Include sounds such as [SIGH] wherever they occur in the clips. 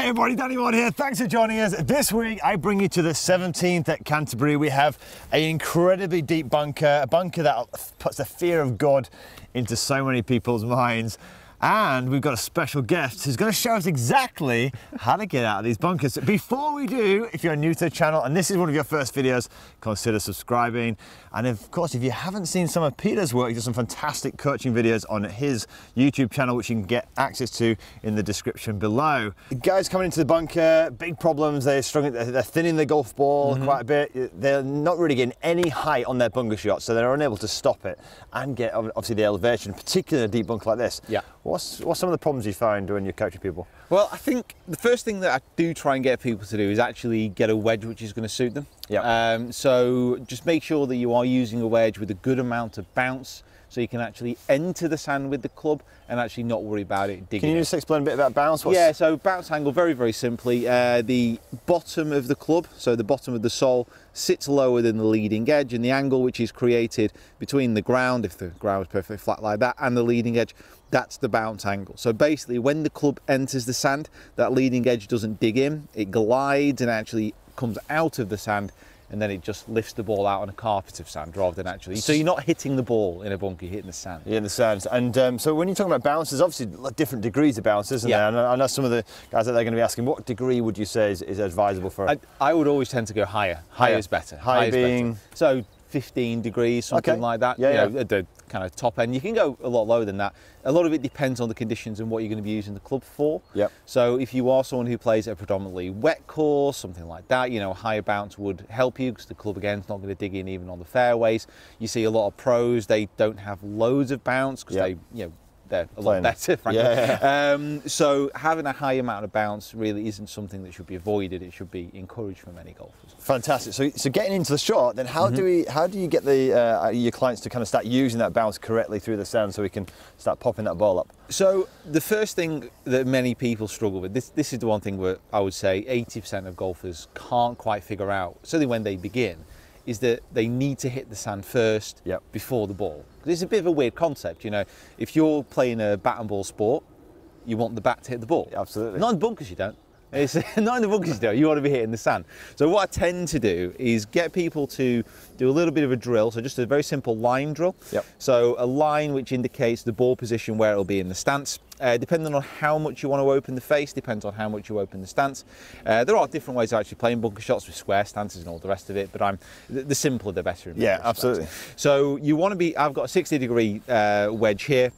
Hey everybody, Danny Maude here. Thanks for joining us. This week I bring you to the 17th at Canterbury. We have an incredibly deep bunker, a bunker that puts the fear of God into so many people's minds. And we've got a special guest who's going to show us exactly how to get out of these bunkers. Before we do, if you're new to the channel and this is one of your first videos, consider subscribing. And of course, if you haven't seen some of Peter's work, he does some fantastic coaching videos on his YouTube channel, which you can get access to in the description below. The guys coming into the bunker, big problems. They're struggling, they're thinning the golf ball mm -hmm. quite a bit. They're not really getting any height on their bunker shot, so they're unable to stop it and get obviously the elevation, particularly in a deep bunker like this. Yeah. What's, what's some of the problems you find when you're coaching people? Well, I think the first thing that I do try and get people to do is actually get a wedge which is going to suit them. Yeah. Um, so just make sure that you are using a wedge with a good amount of bounce so you can actually enter the sand with the club and actually not worry about it digging. Can you just explain a bit about bounce? What's... Yeah, so bounce angle, very, very simply, uh, the bottom of the club, so the bottom of the sole, sits lower than the leading edge and the angle which is created between the ground, if the ground is perfectly flat like that, and the leading edge, that's the bounce angle. So basically when the club enters the sand, that leading edge doesn't dig in, it glides and actually comes out of the sand and then it just lifts the ball out on a carpet of sand rather than actually. So you're not hitting the ball in a bunker, you're hitting the sand. Yeah, the sand. And um, so when you're talking about bounces, obviously different degrees of bounce, isn't yeah. there? And I know some of the guys that they're going to be asking, what degree would you say is, is advisable for? I, I, would always tend to go higher. Higher, higher is better. Higher, higher being. Better. So 15 degrees, something okay. like that. Yeah, you know, the kind of top end. You can go a lot lower than that. A lot of it depends on the conditions and what you're going to be using the club for. Yep. So if you are someone who plays a predominantly wet course, something like that, you know, a higher bounce would help you because the club again is not going to dig in even on the fairways. You see a lot of pros, they don't have loads of bounce because yep. they, you know, they're a lot better, [LAUGHS] frankly. Yeah, yeah. Um, so having a high amount of bounce really isn't something that should be avoided. It should be encouraged for many golfers. Fantastic. So, so getting into the shot, then how mm -hmm. do we, how do you get the uh, your clients to kind of start using that bounce correctly through the sand so we can start popping that ball up? So the first thing that many people struggle with, this, this is the one thing where I would say 80% of golfers can't quite figure out, certainly when they begin, is that they need to hit the sand first yep. before the ball. It's a bit of a weird concept, you know. If you're playing a bat and ball sport, you want the bat to hit the ball. Absolutely. Not in bunkers, you don't. It's [LAUGHS] not in the bunkers, though. You want to be hitting the sand. So what I tend to do is get people to do a little bit of a drill. So just a very simple line drill. Yep. So a line which indicates the ball position where it'll be in the stance. Uh, depending on how much you want to open the face, depends on how much you open the stance. Uh, there are different ways of actually playing bunker shots with square stances and all the rest of it, but I'm the, the simpler the better. yeah, absolutely. So you want to be, I've got a 60 degree uh, wedge here.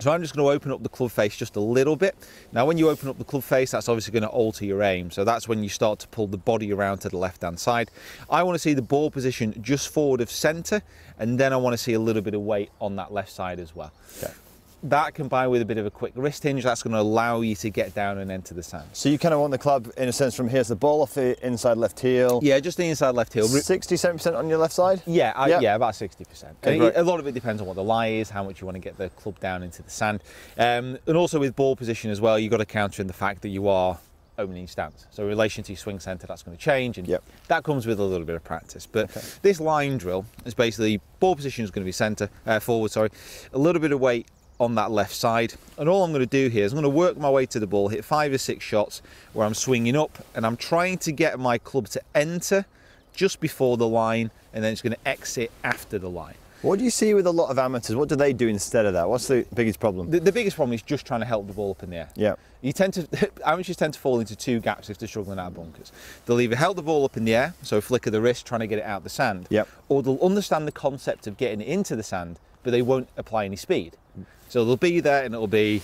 So I'm just going to open up the club face just a little bit. Now when you open up the club face, that's obviously going to alter your aim. So that's when you start to pull the body around to the left-hand side. I want to see the ball position just forward of centre, and then I want to see a little bit of weight on that left side as well. Okay that combined with a bit of a quick wrist hinge, that's going to allow you to get down and enter the sand. So you kind of want the club, in a sense, from here's the ball off the inside left heel. Yeah, just the inside left heel. 60, 70% on your left side? Yeah, I, yeah. yeah, about 60%. Okay, a lot of it depends on what the lie is, how much you want to get the club down into the sand. Um, and also with ball position as well, you've got to counter in the fact that you are opening stance. So in relation to your swing centre, that's going to change, and yep. that comes with a little bit of practice. But okay. this line drill is basically ball position is going to be centre, uh, forward, sorry, a little bit of weight on that left side. And all I'm going to do here is I'm going to work my way to the ball, hit five or six shots where I'm swinging up and I'm trying to get my club to enter just before the line and then it's going to exit after the line. What do you see with a lot of amateurs? What do they do instead of that? What's the biggest problem? The, the biggest problem is just trying to help the ball up in the air. Yeah. You tend to [LAUGHS] amateurs tend to fall into two gaps if they're struggling out of bunkers. They'll either help the ball up in the air, so flicker the wrist trying to get it out the sand. Yep. Or they'll understand the concept of getting it into the sand, but they won't apply any speed. So they'll be there and it'll be.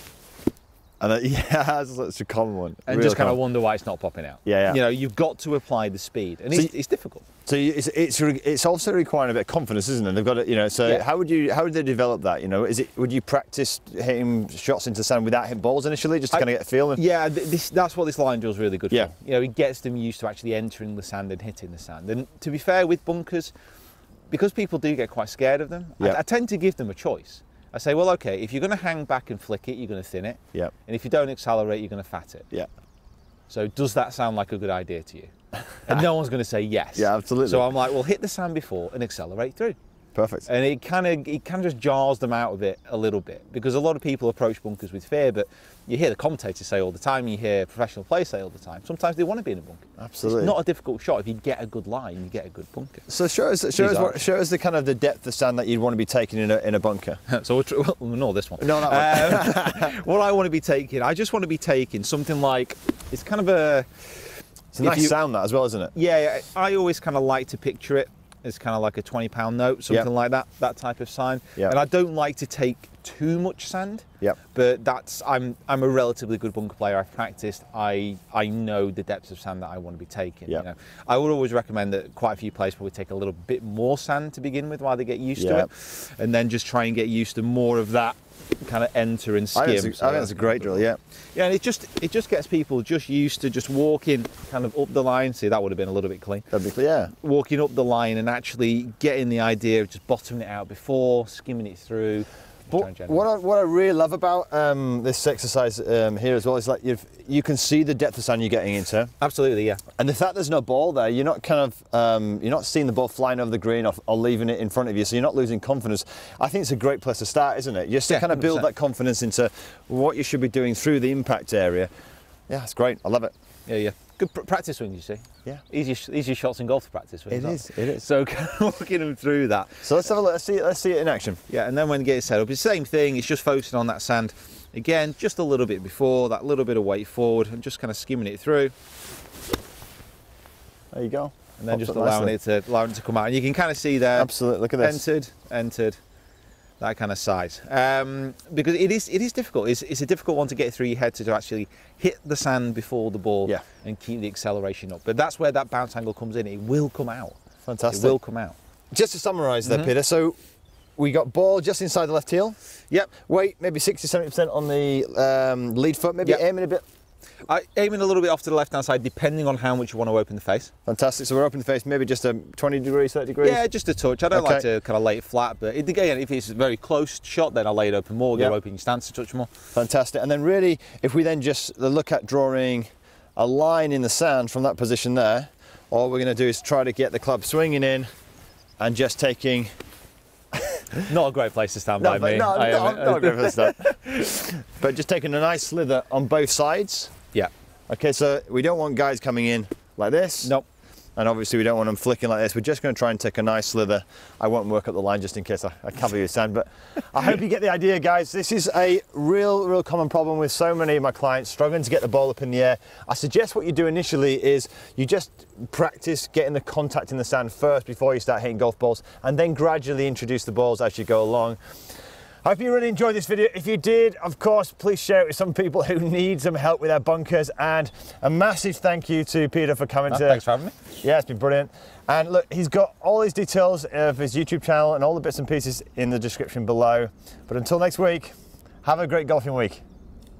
And uh, [LAUGHS] yeah, that's a common one. And just kind of wonder why it's not popping out. Yeah, yeah. You know, you've got to apply the speed, and so it's, it's, difficult. So it's, it's it's also requiring a bit of confidence, isn't it? They've got to, you know. So yeah. how would you how would they develop that? You know, is it would you practice hitting shots into the sand without hitting balls initially, just to I, kind of get a feel? Yeah, this, that's what this line drill is really good yeah. for. You know, it gets them used to actually entering the sand and hitting the sand. And to be fair, with bunkers, because people do get quite scared of them, yeah. I, I tend to give them a choice. I say, well, okay, if you're going to hang back and flick it, you're going to thin it. Yeah. And if you don't accelerate, you're going to fat it. Yeah. So does that sound like a good idea to you? [LAUGHS] and no one's going to say yes. Yeah, absolutely. So I'm like, well, hit the sand before and accelerate through. Perfect. And it kind of it kind of just jars them out of it a little bit because a lot of people approach bunkers with fear, but you hear the commentators say all the time, you hear professional players say all the time. Sometimes they want to be in a bunker. Absolutely. It's not a difficult shot. If you get a good line, you get a good bunker. So show us, show us, what, show us the kind of the depth of sand that you'd want to be taking in a, in a bunker. [LAUGHS] so we'll, well, no, this one. No, that Um, [LAUGHS] what I want to be taking, I just want to be taking something like it's kind of a It's a nice you- sound that as well, isn't it? yeah. I always kind of like to picture it as kind of like a twenty pound note, something Yep. like that, that type of sign. Yep. And I don't like to take too much sand. Yep. But that's I'm I'm a relatively good bunker player. I've practiced. I I know the depths of sand that I want to be taking. Yep. You know, I would always recommend that quite a few players probably take a little bit more sand to begin with while they get used to it, and then just try and get used to more of that kind of enter and skim. I think, it's a, I think it's a great drill, yeah. Yeah, and it just it just gets people just used to just walking kind of up the line. See, that would have been a little bit clean. That'd be clear. Yeah. Walking up the line and actually getting the idea of just bottoming it out before, skimming it through. But what I, what I really love about um, this exercise um, here as well is like you've, you can see the depth of sand you're getting into, Absolutely, yeah. and the fact there's no ball there, you're not kind of um, you're not seeing the ball flying over the green or, or leaving it in front of you, so you're not losing confidence. I think it's a great place to start, isn't it? Just to Yeah, kind of build 100%. that confidence into what you should be doing through the impact area. Yeah, it's great. I love it. Yeah, yeah. Good pr- practice swings, you see. Yeah. Easy, easy shots in golf to practice swings. It is, it is. So [LAUGHS] kind of walking them through that. So let's have a look. Let's see. Let's see it in action. Yeah, and then when you get it set up, it's the same thing. It's just focusing on that sand. Again, just a little bit before, that little bit of weight forward, and just kind of skimming it through, There you go. and then Pops just allowing nicely. it to allowing it to come out. And you can kind of see there, Absolutely. Look at this. entered, entered, that kind of size. Um, because it is it is difficult. It's, it's a difficult one to get through your head to, to actually hit the sand before the ball Yeah. and keep the acceleration up. But that's where that bounce angle comes in. It will come out. Fantastic. It will come out. Just to summarise Mm-hmm. there, Peter. So we got ball just inside the left heel. Yep. Weight maybe 60 70% on the um, lead foot, maybe Yep. aiming a bit. I, aiming a little bit off to the left hand side, depending on how much you want to open the face. Fantastic. So we're open the face, maybe just a 20 degrees, 30 degrees. Yeah, just a touch. I don't like to kind of lay it flat, but it, again, if it's a very close shot, then I'll lay it open more, Yeah. go open your stance a touch more. Fantastic. And then really, if we then just look at drawing a line in the sand from that position there, all we're going to do is try to get the club swinging in and just taking. [LAUGHS] Not a great place to stand No, by me. no, I no, am- I'm not going for that. But just taking a nice slither on both sides. Yeah. Okay, so we don't want guys coming in like this. Nope. And obviously we don't want them flicking like this. We're just going to try and take a nice slither. I won't work up the line just in case I, I cover you sand, but I hope you get the idea, guys. This is a real, real common problem with so many of my clients struggling to get the ball up in the air. I suggest what you do initially is you just practice getting the contact in the sand first before you start hitting golf balls, and then gradually introduce the balls as you go along. I hope you really enjoyed this video. If you did, of course, please share it with some people who [LAUGHS] need some help with their bunkers. And a massive thank you to Peter for coming Ah, to. thanks for having me. Yeah, it's been brilliant. And look, he's got all his details of his YouTube channel and all the bits and pieces in the description below. But until next week, have a great golfing week.